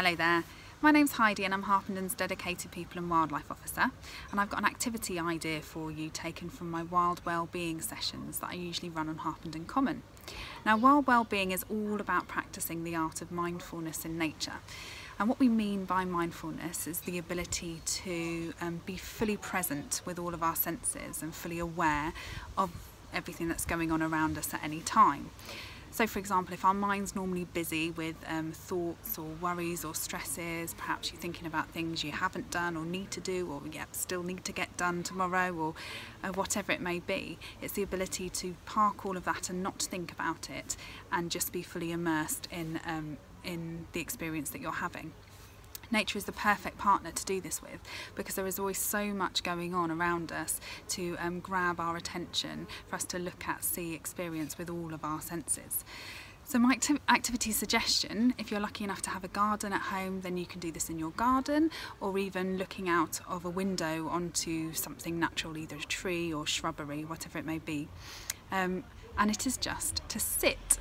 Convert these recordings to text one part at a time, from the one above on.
Hello there. My name's Heidi and I'm Harpenden's dedicated people and wildlife officer and I've got an activity idea for you taken from my wild well-being sessions that I usually run on Harpenden Common. Now wild well-being is all about practicing the art of mindfulness in nature and what we mean by mindfulness is the ability to um, be fully present with all of our senses and fully aware of everything that's going on around us at any time. So for example, if our mind's normally busy with um, thoughts or worries or stresses, perhaps you're thinking about things you haven't done or need to do or yet still need to get done tomorrow or uh, whatever it may be, it's the ability to park all of that and not think about it and just be fully immersed in, um, in the experience that you're having. Nature is the perfect partner to do this with because there is always so much going on around us to um, grab our attention, for us to look at, see, experience with all of our senses. So my acti activity suggestion, if you're lucky enough to have a garden at home, then you can do this in your garden or even looking out of a window onto something natural, either a tree or shrubbery, whatever it may be. Um, and it is just to sit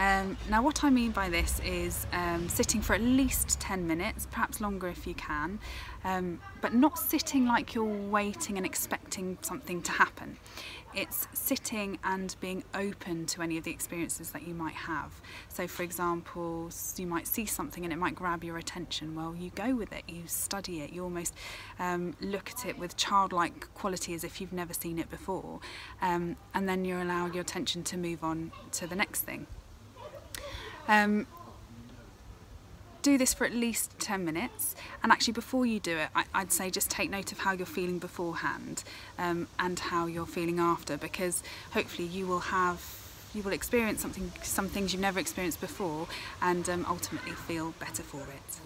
um, now what I mean by this is um, sitting for at least 10 minutes, perhaps longer if you can, um, but not sitting like you're waiting and expecting something to happen. It's sitting and being open to any of the experiences that you might have. So for example, you might see something and it might grab your attention. Well, you go with it, you study it, you almost um, look at it with childlike quality as if you've never seen it before. Um, and then you allow your attention to move on to the next thing. Um, do this for at least 10 minutes and actually before you do it I, would say just take note of how you're feeling beforehand um, and how you're feeling after because hopefully you will have you will experience something some things you've never experienced before and um, ultimately feel better for it.